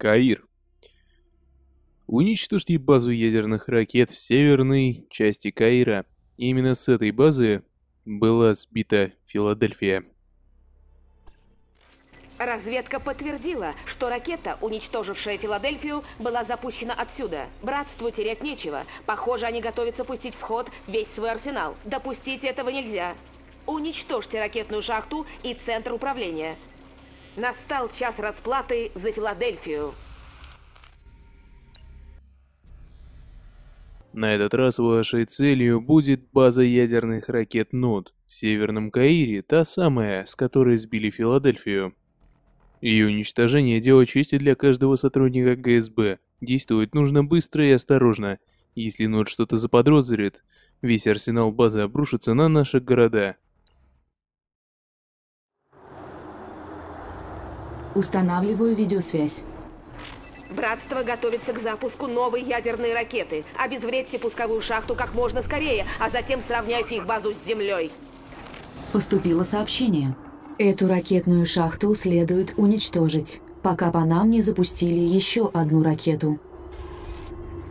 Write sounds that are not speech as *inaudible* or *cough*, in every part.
Каир. Уничтожьте базу ядерных ракет в северной части Каира. Именно с этой базы была сбита Филадельфия. Разведка подтвердила, что ракета, уничтожившая Филадельфию, была запущена отсюда. Братству терять нечего. Похоже, они готовятся пустить в ход весь свой арсенал. Допустить этого нельзя. Уничтожьте ракетную шахту и центр управления. Настал час расплаты за Филадельфию. На этот раз вашей целью будет база ядерных ракет НОД в Северном Каире, та самая, с которой сбили Филадельфию. Ее уничтожение – дело чести для каждого сотрудника ГСБ. Действовать нужно быстро и осторожно. Если НОД что-то заподозрит, весь арсенал базы обрушится на наши города. Устанавливаю видеосвязь. Братство готовится к запуску новой ядерной ракеты. Обезвредьте пусковую шахту как можно скорее, а затем сравняйте их базу с землей. Поступило сообщение. Эту ракетную шахту следует уничтожить, пока по нам не запустили еще одну ракету.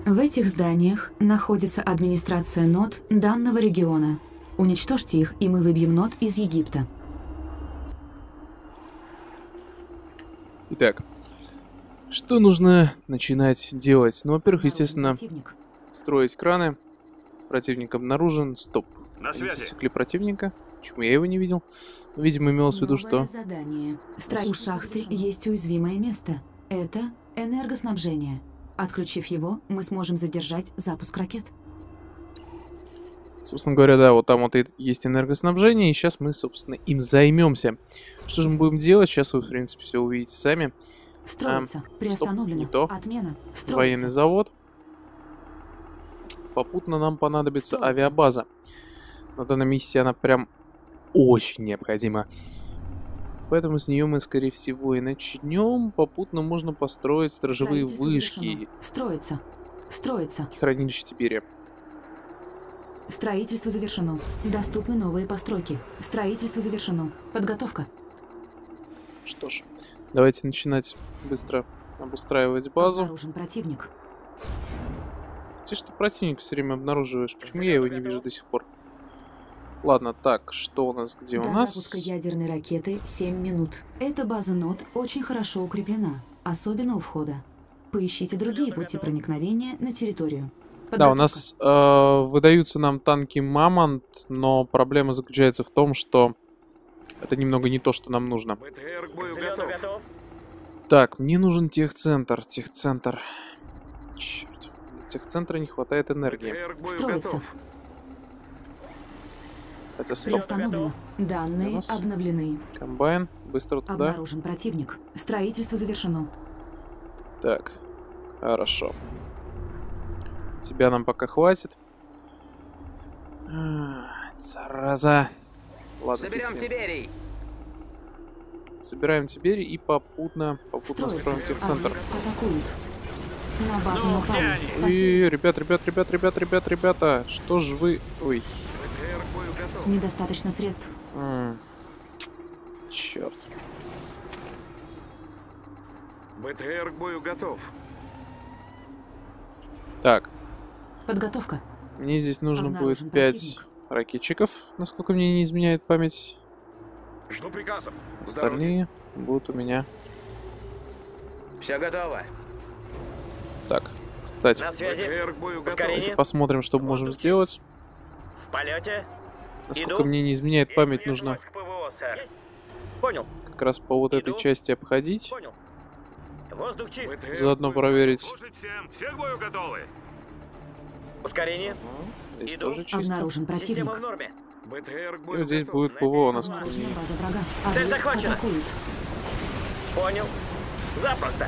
В этих зданиях находится администрация нот данного региона. Уничтожьте их, и мы выбьем нот из Египта. Итак, что нужно начинать делать? Ну, во-первых, естественно, строить краны. Противник обнаружен. Стоп. На связи. засекли противника. Почему я его не видел? Ну, Видимо, имелось в виду, что... задание. У шахты есть уязвимое место. Это энергоснабжение. Отключив его, мы сможем задержать запуск ракет. Собственно говоря, да, вот там вот и есть энергоснабжение, и сейчас мы, собственно, им займемся. Что же мы будем делать? Сейчас вы, в принципе, все увидите сами. Строится. Приостановлено. не то. Отмена. Строится. Военный завод. Попутно нам понадобится Строится. авиабаза. На данной миссии она прям очень необходима. Поэтому с нее мы, скорее всего, и начнем. Попутно можно построить стражевые вышки. Строится. Строится. и хранилище Тиберия. Строительство завершено. Доступны новые постройки. Строительство завершено. Подготовка. Что ж, давайте начинать быстро обустраивать базу. Обнаружен противник. Ты что противник все время обнаруживаешь? Почему я его не вижу до сих пор? Ладно, так, что у нас, где у До нас? запуска ядерной ракеты 7 минут. Эта база НОТ очень хорошо укреплена, особенно у входа. Поищите другие пути проникновения на территорию. Да, у Подготовка. нас э, выдаются нам танки Мамонт, но проблема заключается в том, что это немного не то, что нам нужно. БТР к бою готов. готов. Так, мне нужен техцентр, техцентр. Черт, для техцентра не хватает энергии. Строится. готов. Хотя стоп, Приостановлено. Данные Минус. обновлены. комбайн, быстро туда. Обнаружен противник. Строительство завершено. Так, хорошо. Тебя нам пока хватит. А, Зараза. Ладно, фиг с Заберем ним. Тиберий. Собираем теперь и попутно, попутно Строится. строим техцентр. Атакуют. На базу Ну, напали. И, ребят, ребят, ребят, ребят, ребят, ребята, что ж вы... Ой, БТР к бою готов. Недостаточно средств. черт. БТР к бою готов. Так, Подготовка. мне здесь нужно Обнаружен будет 5 противник. Ракетчиков, насколько мне не изменяет память. Жду приказов. Остальные будут у меня. Все готово. Так, кстати, На связи. Посмотрим, что мы можем сделать. В полете. Насколько Иду. мне не изменяет память, нужно К ПВО, сэр. Понял, как раз по вот этой Иду. части обходить. понял. Воздух чист. Заодно проверить. всем. Все к бою готовы. Ускорение. Здесь Иду. тоже чисто. Обнаружен Система противник. в норме. БТР к И бою вот здесь готов. будет ПВО у нас. Обнаружена база врага. Цель захвачена. атакуют. Понял. Запросто.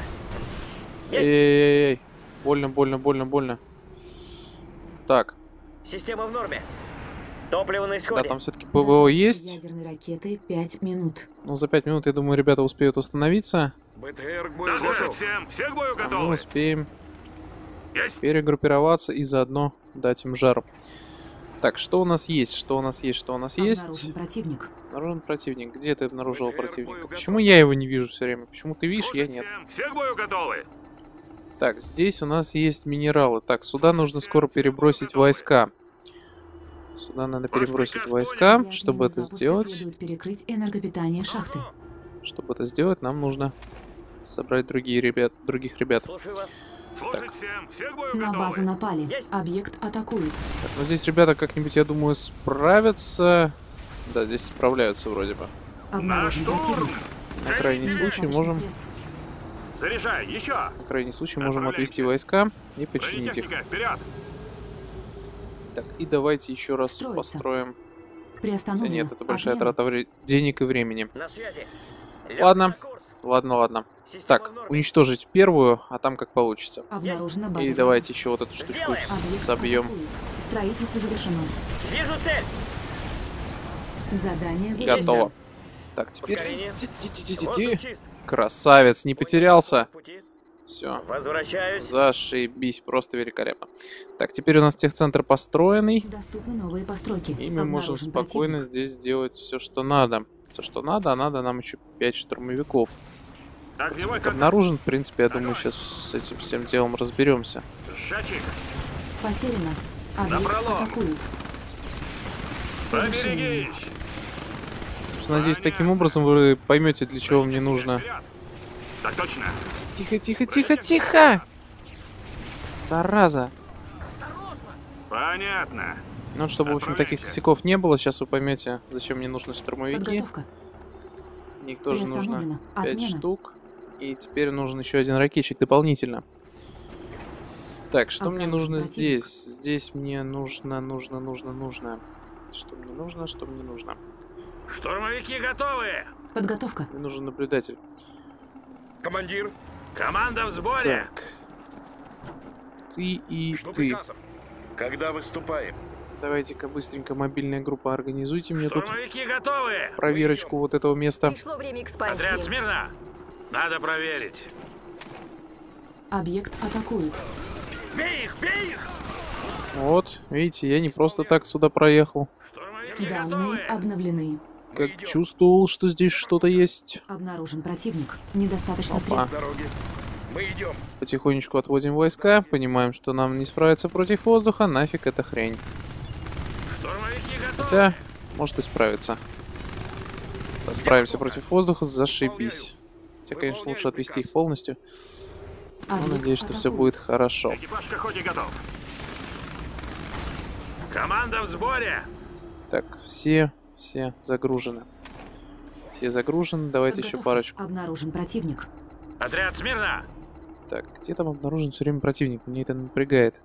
Есть. Эй-эй-эй. Больно, больно, больно, больно. Так, Система в норме. Топливо на Да, исходе. там все-таки ПВО есть. ядерной ракеты 5 минут. Ну, за 5 минут, я думаю, ребята успеют установиться. БТР к бою готов. всем, все к бою А мы готовы. успеем Есть. перегруппироваться и заодно дать им жару. Так, что у нас есть? Что у нас есть? Что у нас есть? Обнаружен противник. Обнаружен противник. Где ты обнаружил БТР противника? Почему я его не вижу все время? Почему ты видишь, я Слушать нет? всем, все к бою готовы. Так, здесь у нас есть минералы. Так, сюда нужно скоро перебросить войска. Сюда надо Ваш перебросить войска. Чтобы это сделать, перекрыть энергопитание шахты. чтобы это сделать, нам нужно собрать другие ребят, других ребят. Так. На базу напали. Есть. Объект атакуют. Так, ну здесь ребята как-нибудь, я думаю, справятся. Да, здесь справляются вроде бы. На Обнаружен штурм. противник. На крайний случай можем. Заряжай, еще. на крайний случай можем отвести войска и починить их. Вперед. Так, и давайте еще раз Строится. построим. Да Приостановлено. нет, это большая Отмена. трата вре- денег и времени. На связи. Ладно. Ладно, ладно. Так, уничтожить первую, а там как получится. Обнаружена база. И давайте еще вот эту штучку собьем. Строительство завершено. Вижу цель. Задание. Готово. Так, теперь... Красавец, не потерялся. Все. Возвращаюсь. Зашибись, просто великолепно. Так, теперь у нас техцентр построенный. Доступны новые постройки. И мы можем спокойно противник. здесь сделать все, что надо. Все, что надо, а надо нам еще 5 штурмовиков. Огневой Противник обнаружен, в принципе, я думаю, сейчас с этим всем делом разберемся. Сжатчик. Потеряно. Объект атакуют. Поберегись. Собственно, надеюсь, таким образом вы поймете, для чего мне нужно. Так точно. Тихо, тихо, тихо, тихо! Зараза! Понятно. Ну, чтобы, в общем, таких косяков не было, сейчас вы поймете, зачем мне нужны штурмовики. Подготовка. В них тоже нужно Приостановлено. 5 Отмена. штук. И теперь нужен еще один ракетчик дополнительно. Так, что мне Обнаружен нужно противник. здесь? Здесь мне нужно, нужно, нужно, нужно. Что мне нужно, что мне нужно? Штурмовики готовы. Подготовка. Мне нужен наблюдатель. Командир. Команда в сборе. Так. Ты и Жду ты. приказов. Когда выступаем? Давайте-ка быстренько мобильная группа организуйте мне тут Штурмовики готовы. проверочку вот этого места. Пришло время Отряд экспансии. смирно. Надо проверить. Объект атакуют. Бей их, бей их. Вот, видите, я не просто так сюда проехал. Данные обновлены. Как чувствовал, что здесь что-то есть. Обнаружен противник. Недостаточно Опа. средств. Дороги. Мы идем. Потихонечку отводим войска, понимаем, что нам не справиться против воздуха, нафиг эта хрень. Хотя, может и справиться. Да, справимся против воздуха, зашибись. Хотя, конечно, лучше отвести их полностью. Но Объект надеюсь, что все будет хорошо. Экипаж к охоте готов. Команда в сборе. Так, все, все загружены. Все загружены, давайте еще парочку. Обнаружен противник. Отряд смирно. Так, где там обнаружен все время противник? Мне это напрягает.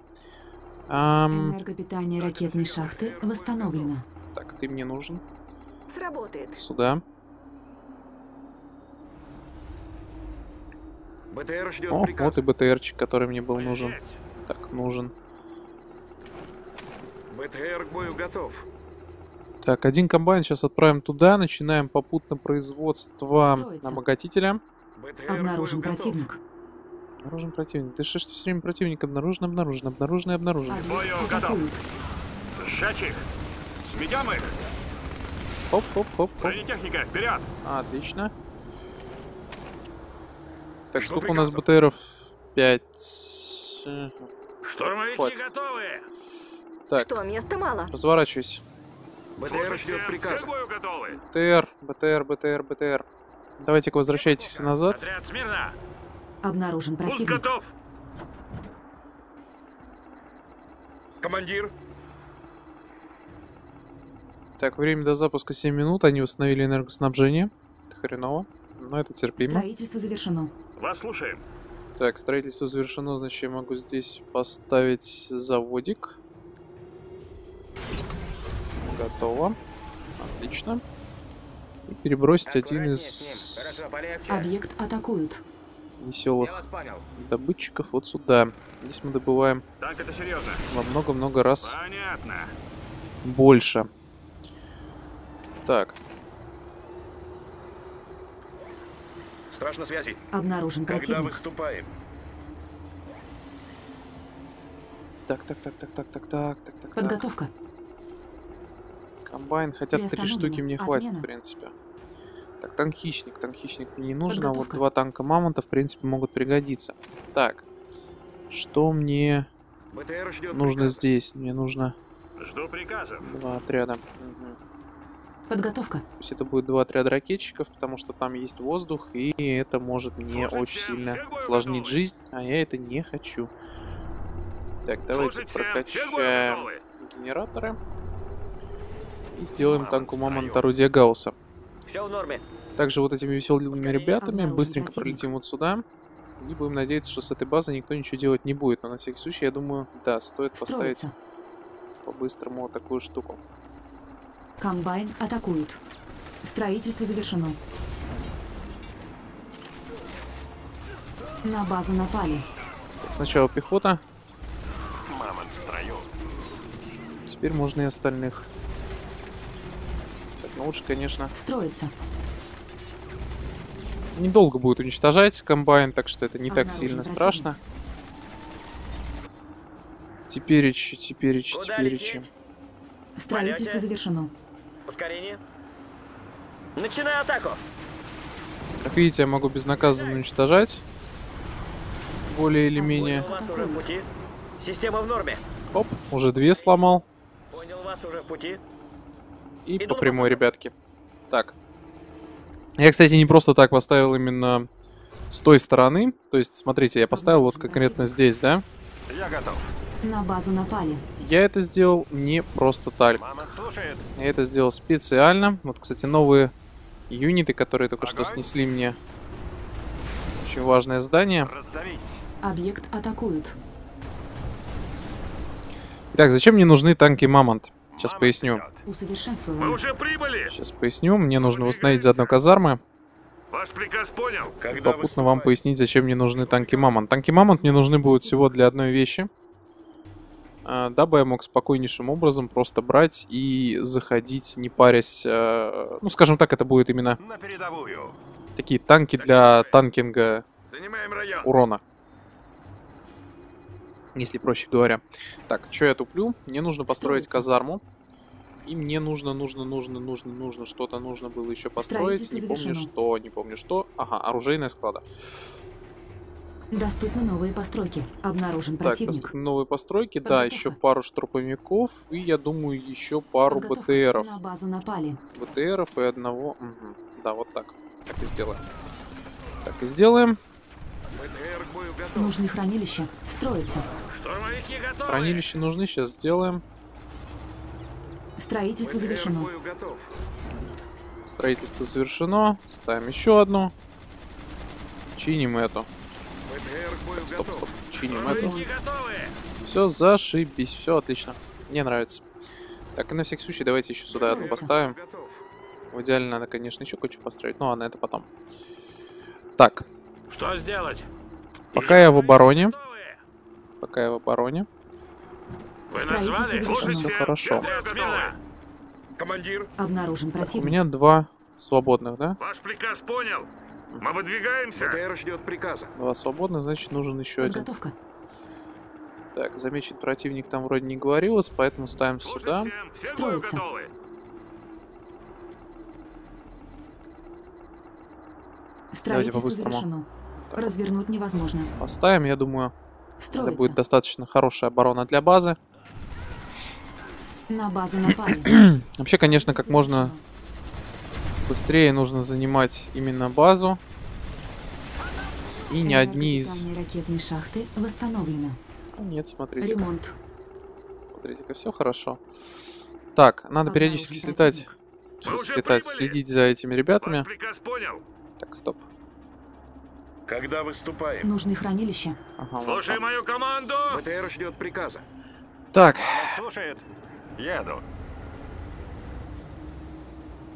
Ам, Энергопитание ракетной шахты восстановлено. так, ты мне нужен. Сработает. Сюда. БТР ждет О, приказ. вот и БТРчик, который мне был нужен. Так, нужен. БТР к бою готов. Так, один комбайн сейчас отправим туда. Начинаем попутно производство Строится. обогатителя. БТР Обнаружен бою готов. Обнаружен противник. Да что ты все время противник обнаружен, обнаружен, обнаружен и обнаружен. Бою готов. атакуют. Сжатчик. Сведем их. Хоп, хоп, хоп, хоп. Бронетехника, вперед. Отлично. Так, Жду сколько у нас. БТРов? Пять. Штурмовики Хватит. готовы. Так, Что, места мало? разворачивайся. БТР ждет приказ. БТР, БТР, БТР, БТР. Давайте-ка возвращайтесь назад. Отряд смирно. Обнаружен Пуск противник. готов. Командир. Так, время до запуска 7 минут. Они установили энергоснабжение. Это хреново. Но это терпимо. Строительство завершено. Вас слушаем. Так, строительство завершено, значит я могу здесь поставить заводик. Готово. Отлично. И перебросить один из. Объект атакуют. Веселых добытчиков вот сюда. Здесь мы добываем Так, это серьезно. во много-много раз Понятно. больше. Так, Страж на связи. Обнаружен Когда противник. выступаем? так, так, так, так, так, так, так, так, так. Подготовка. Комбайн, хотя три штуки мне хватит, Отмена. в принципе. Так, танк хищник. Танк хищник мне не нужен, а вот два танка мамонта, в принципе, могут пригодиться. Так, что мне нужно приказа. здесь? Мне нужно Жду приказов. два отряда. Мгм. Подготовка. Пусть это будет два отряда ракетчиков, потому что там есть воздух, и это может мне Слушай, очень всем, сильно готовы. жизнь, а я это не хочу. Так, давайте Слушать прокачаем генераторы. И сделаем танку встаёт. Мамонт орудия Гаусса. Все в норме. Также вот этими веселыми ребятами быстренько пролетим вот сюда. И будем надеяться, что с этой базы никто ничего делать не будет. Но на всякий случай, я думаю, да, стоит поставить по-быстрому вот такую штуку. Комбайн атакует. Строительство завершено. На базу напали. Так, сначала пехота, Мамонт в строю. теперь можно и остальных. Так, ну лучше, конечно, Строится. Недолго будет уничтожать комбайн, так что это не так сильно противник. страшно. Теперичи, теперичи, Куда теперичи. лететь? Строительство завершено. Ускорение. Начинаю атаку. Как видите, я могу безнаказанно уничтожать. Более или менее. Понял вас уже в пути. Система в норме. Оп, уже две сломал. Понял вас уже в пути. И Иду по прямой, ребятки. Так. Я, кстати, не просто так поставил именно с той стороны. То есть, смотрите, я поставил вот конкретно здесь, да? Я готов. На базу напали. Я это сделал не просто так. Я это сделал специально. Вот, кстати, новые юниты, которые только что Огонь. снесли мне очень важное здание. Раздавить. Объект атакуют. Итак, зачем мне нужны танки Мамонт? Сейчас поясню. Мы уже прибыли. Сейчас поясню. Мне нужно восстановить заодно казармы. Ваш приказ понял. Когда попутно вам пояснить, зачем мне нужны танки Мамонт. Танки Мамонт мне нужны будут всего для одной вещи. а, Дабы я мог спокойнейшим образом просто брать и заходить, не парясь. э, Ну, скажем так, это будет именно На передовую. такие танки для танкинга урона. Если проще говоря. Так, что я туплю? Мне нужно построить Строится. казарму. И мне нужно, нужно, нужно, нужно, нужно, что-то нужно было еще построить. Не помню завершено. что, не помню что. Ага, оружейная склада. Доступны новые постройки. Обнаружен Так, противник. доступны новые постройки, да, Подготовка. еще пару штурповиков и, я думаю, еще пару Подготовка. БТРов. На базу напали. БТРов и одного... Мгм. Да, вот так. Так и сделаем. Так и сделаем. БТР к бою готов. Нужны хранилища. Строится. Штурмовики готовы. Хранилище нужны, сейчас сделаем. Строительство завершено. Строительство завершено. Ставим еще одну. Чиним эту. Стоп, стоп. Чиним эту. Все, зашибись. Все отлично. Мне нравится. Так, и на всякий случай давайте еще сюда одну поставим. В идеале надо, конечно, еще кое-что построить. Ну ладно, это потом. Так, Что сделать? пока я в обороне. Пока я в обороне. Вы назвали? Слушайте, Всё хорошо. Командир. Обнаружен У противник. меня два свободных, да? Ваш приказ понял. Мы выдвигаемся. БТР ждет приказа. Два свободных, значит нужен еще один. Подготовка. Так, замечен противник там вроде не говорилось, поэтому ставим Слушать сюда. всем. Все бою Строится. готовы. Строительство по-быстрому. завершено. Так. Развернуть невозможно. Поставим, я думаю, это Строится. будет достаточно хорошая оборона для базы. На базу напали. *clears throat* Вообще, конечно, как можно быстрее нужно занимать именно базу. И не одни из... Ракетной шахты восстановлено. А, Нет, смотрите, Ремонт. смотрите-ка, все хорошо. Так, надо Обнаружен периодически слетать, слетать, следить за этими ребятами. Ваш приказ понял. Так, стоп. Когда выступаем? Нужны хранилища. Ага, Слушай мою команду. БТР ждет приказа. Так, Слушает. Еду.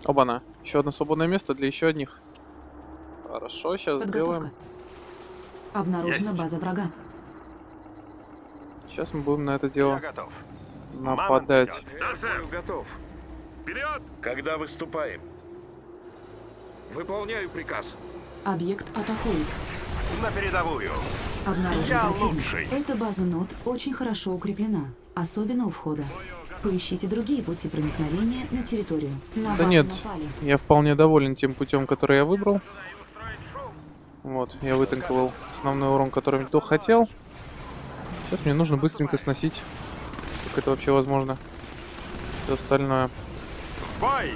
оба-на. Еще одно свободное место для еще одних. Хорошо, сейчас Подготовка. сделаем. Обнаружена Есть. база врага. Сейчас мы будем на это Я дело готов. нападать. Да, сэр. готов. Вперед! Когда выступаем? Выполняю приказ. Объект атакуют. На передовую. Обнаружен Я противник. лучший. Эта база нот очень хорошо укреплена, особенно у входа. Поищите другие пути проникновения на территорию. На Да нет, напали. я вполне доволен тем путем, который я выбрал. Вот, я вытанковал основной урон, который то хотел. Сейчас мне нужно быстренько сносить, сколько это вообще возможно. Все остальное. Бой!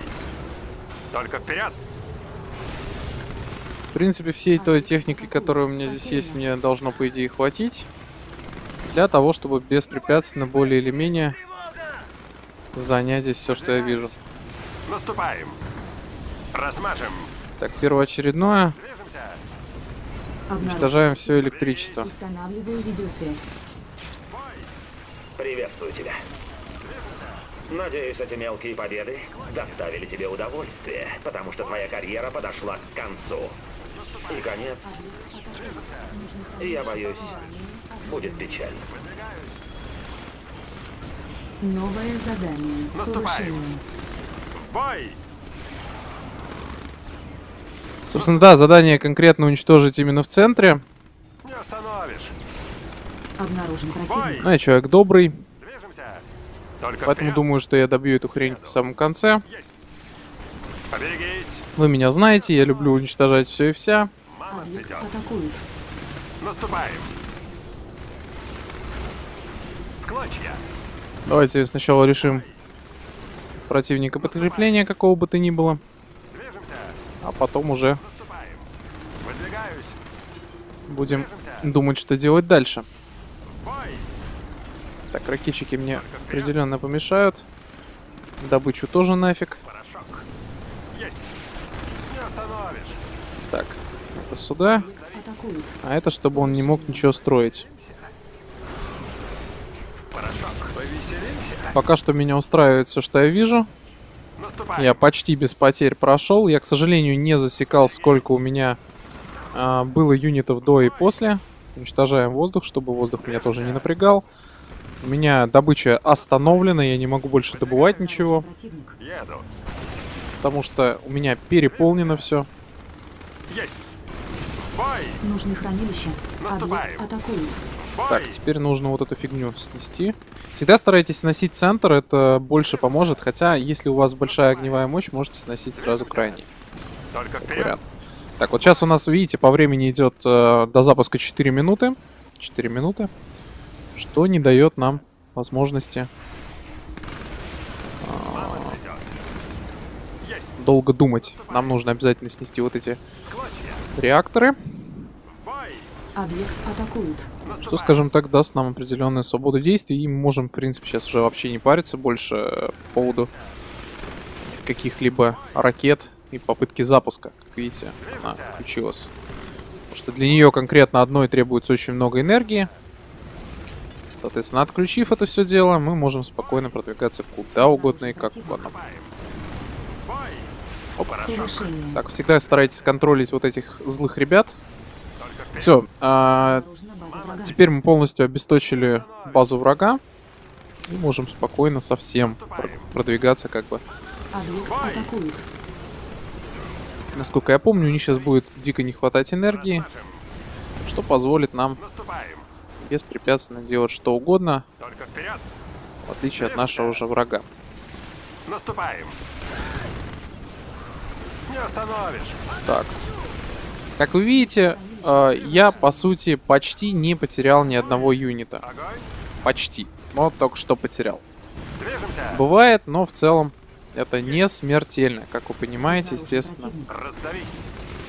Только вперед! В принципе, всей той техники, которая у меня здесь есть, мне должно, по идее, хватить. Для того, чтобы беспрепятственно, более или менее, занять здесь все, что я вижу. Наступаем. Размажем. Так, первоочередное. Уничтожаем все электричество. Устанавливаю видеосвязь. Приветствую тебя. Надеюсь, эти мелкие победы доставили тебе удовольствие, потому что твоя карьера подошла к концу. И конец, я боюсь, будет печально. Новое задание. Наступаем. Бой! Собственно, да, задание конкретно уничтожить именно в центре. Не остановишь. Обнаружен противник. Ну, я человек добрый, Движемся. Только поэтому вперед. думаю, что я добью эту хрень в самом конце. Поберегись. Вы меня знаете, я люблю уничтожать все и вся. Объект. Наступаем. Клочья. Давайте сначала решим противника подкрепления, какого бы то ни было, а потом уже будем думать, что делать дальше. Так, ракетчики мне определенно помешают. Добычу тоже нафиг. Порошок. Есть. Не остановишь. Так, это сюда, а это чтобы он не мог ничего строить. Пока что меня устраивает все, что я вижу. Я почти без потерь прошел. Я, к сожалению, не засекал, сколько у меня а, было юнитов до и после. Уничтожаем воздух, чтобы воздух меня тоже не напрягал. У меня добыча остановлена, я не могу больше добывать ничего, потому что у меня переполнено все. Есть. Бой! Нужны хранилища. Наступаем. Объект атакуют. Бой! Так, теперь нужно вот эту фигню снести. Всегда старайтесь сносить центр, это больше поможет. Хотя, если у вас большая огневая мощь, можете сносить сразу крайний Только вперед. вариант. Так, вот сейчас у нас, видите, по времени идет э, до запуска 4 минуты. 4 минуты. Что не дает нам возможности. Есть. долго думать. Нам нужно обязательно снести вот эти. Реакторы. Объект атакуют. Что, скажем так, даст нам определенную свободу действий. И мы можем, в принципе, сейчас уже вообще не париться больше по поводу каких-либо ракет и попытки запуска. Как видите, она включилась. Потому что для нее конкретно одной требуется очень много энергии. Соответственно, отключив это все дело, мы можем спокойно продвигаться куда угодно и как угодно. Повышение. Так, всегда старайтесь контролить вот этих злых ребят. Все, врага. теперь мы полностью обесточили базу врага. И можем спокойно совсем пр- продвигаться как бы. Бой. атакуют. Насколько я помню, у них сейчас будет дико не хватать энергии, что позволит нам беспрепятственно делать что угодно, в отличие от нашего же врага. Наступаем. Так. Как вы видите, э, я, по сути, почти не потерял ни одного юнита. Почти. Вот только что потерял. Бывает, но в целом это не смертельно. Как вы понимаете, естественно,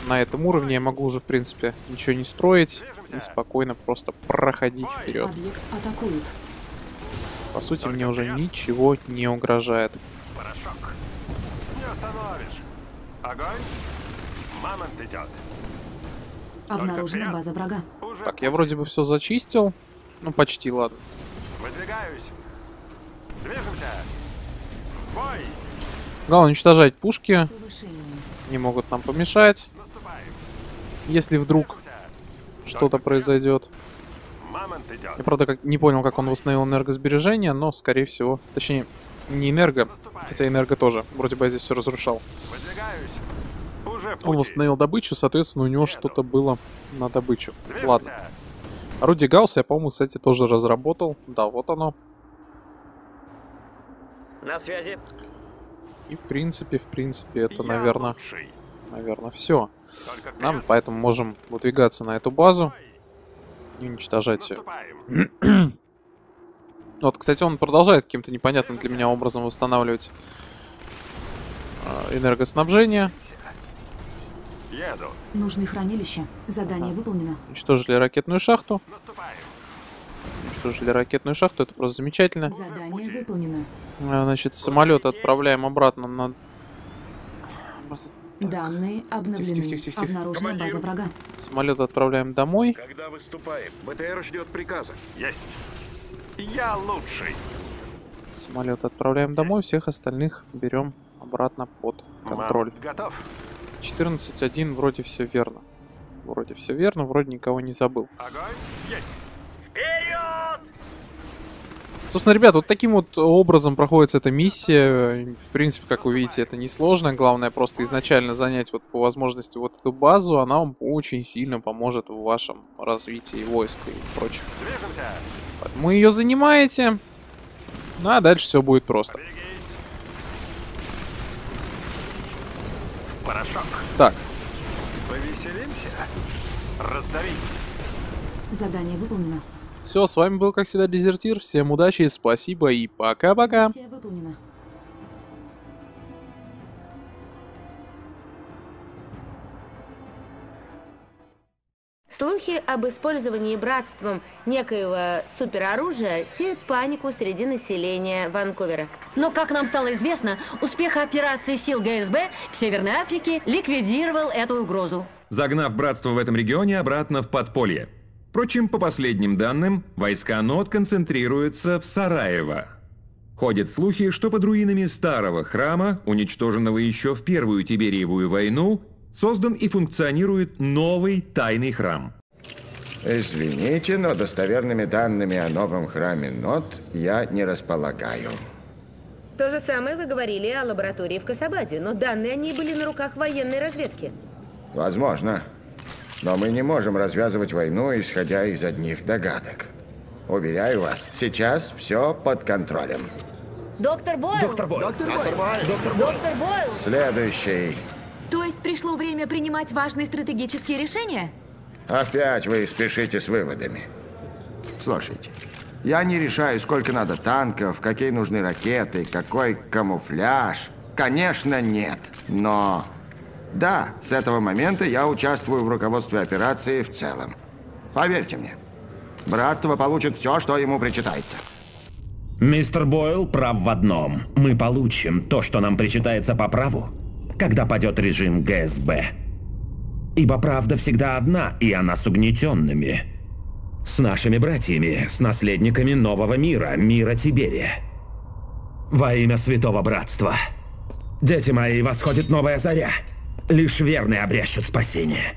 на этом уровне я могу уже, в принципе, ничего не строить и спокойно просто проходить вперед. Объект атакуют. По сути, мне уже ничего не угрожает. Порошок. Не остановишь. Огонь. Мамонт идет. Обнаружена база врага. Уже Так, я вроде бы все зачистил. Ну, почти, ладно. Выдвигаюсь. Движемся. Бой. Главное уничтожать пушки. Не могут нам помешать. Наступаем. Если вдруг что-то произойдет. Я, правда, как, не понял, как он восстановил энергосбережение, но, скорее всего... Точнее, Не энерго, хотя энерго тоже. Вроде бы я здесь все разрушал. Выдвигаюсь. Уже Он восстановил добычу, соответственно, у него что-то было на добычу. Движемся. Ладно. Орудие Гаусса я, по-моему, кстати, тоже разработал. Да, вот оно. На связи. И в принципе, в принципе, это, Я наверное, лучший. наверное, все. Нам поэтому можем выдвигаться на эту базу и уничтожать ее. *clears throat* Вот, кстати, он продолжает каким-то непонятным для меня образом восстанавливать э, энергоснабжение. Еду. Нужны хранилища. Задание выполнено. Уничтожили ракетную шахту. Наступаем. Уничтожили ракетную шахту, это просто замечательно. Задание выполнено. А, Значит, самолет отправляем обратно на... Данные обновлены. Тихо, тихо, тихо, тихо. Обнаружена Командир. база врага. Самолет отправляем домой. Когда выступаем? БТР ждет приказа. Есть. Я лучший. Самолет отправляем домой, всех остальных берем обратно под контроль. Мам, готов. 14.1 вроде все верно. Вроде все верно, вроде никого не забыл. Огонь. Есть. Собственно, ребят, вот таким вот образом проходит эта миссия. В принципе, как вы видите, это несложно. Главное просто изначально занять вот по возможности вот эту базу. Она вам очень сильно поможет в вашем развитии войск и прочих. Поэтому ее занимаете. Ну а дальше все будет просто. Берегись. Порошок. Так, Повеселимся. Раздавить. Задание выполнено. все, с вами был, как всегда, Дезертир. Всем удачи, спасибо и пока-пока. Миссия выполнена. Слухи об использовании братством некоего супероружия сеют панику среди населения Ванкувера. Но, как нам стало известно, успех операции сил ГСБ в Северной Африке ликвидировал эту угрозу. загнав братство в этом регионе обратно в подполье. Впрочем, по последним данным, войска НОТ концентрируются в Сараево. Ходят слухи, что под руинами старого храма, уничтоженного еще в Первую Тибериевую войну, создан и функционирует новый тайный храм. Извините, но достоверными данными о новом храме Нот я не располагаю. То же самое вы говорили о лаборатории в Касабаде, но данные о ней были на руках военной разведки. Возможно. Но мы не можем развязывать войну, исходя из одних догадок. Уверяю вас, сейчас все под контролем. Доктор Бойл! Доктор Бойл! Доктор Бойл! Следующий. То есть пришло время принимать важные стратегические решения? Опять вы спешите с выводами. Слушайте, я не решаю, сколько надо танков, какие нужны ракеты, какой камуфляж. Конечно, нет. Но да, с этого момента я участвую в руководстве операции в целом. Поверьте мне, братство получит все, что ему причитается. Мистер Бойл прав в одном. Мы получим то, что нам причитается по праву, когда падет режим ГСБ. Ибо правда всегда одна, и она с угнетенными. С нашими братьями, с наследниками нового мира, мира Тиберия. Во имя Святого Братства. Дети мои, восходит новая заря. Лишь верные обрящут спасение.